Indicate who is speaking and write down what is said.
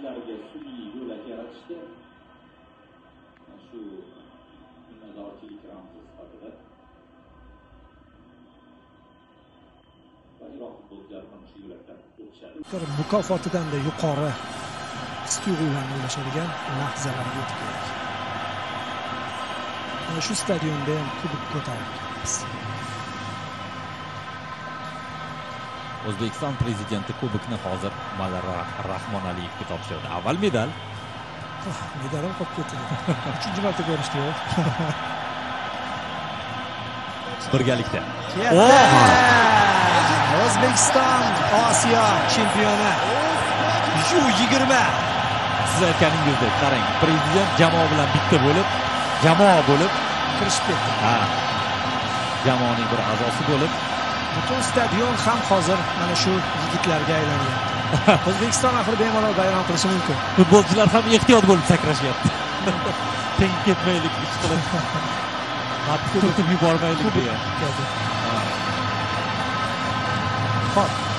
Speaker 1: futbolchilariga sun'iy yo'lak yaratishdi shu minnatdorchilik ramzi sifatida va
Speaker 2: mukofotidan-da yuqori his tuyg'ularni ulashadigan lahzalarga o'tib keldik mana shu stadionda ham kubok ko'tarib kelamiz
Speaker 3: o'zbekiston prezidenti kubokni hozir malar rahmon aliyevga topshirdi. Avval medal.
Speaker 2: Medal ham qolib ketdi. Uchinchi marta ko'rishdi
Speaker 3: birgalikda.
Speaker 2: O'zbekiston osiyo chempioni. Yu yigirma.
Speaker 3: Siz aytganingizdek qarang prezident jamoa bilan bitta bo'lib jamoa bo'lib
Speaker 2: kirishib ketdi.
Speaker 3: ha jamoaning bir a'zosi bo'lib
Speaker 2: butun stadion ham hozir mana shu yigitlarga aylangan. O'zbekiston axir bemalol bayram qilishi mumkin.
Speaker 3: Futbolchilar ham ehtiyot bo'lib sakrashyapti. Teng ketmaylik ish qilib. Qattiq o'tib yubormaylik degan
Speaker 2: ho'p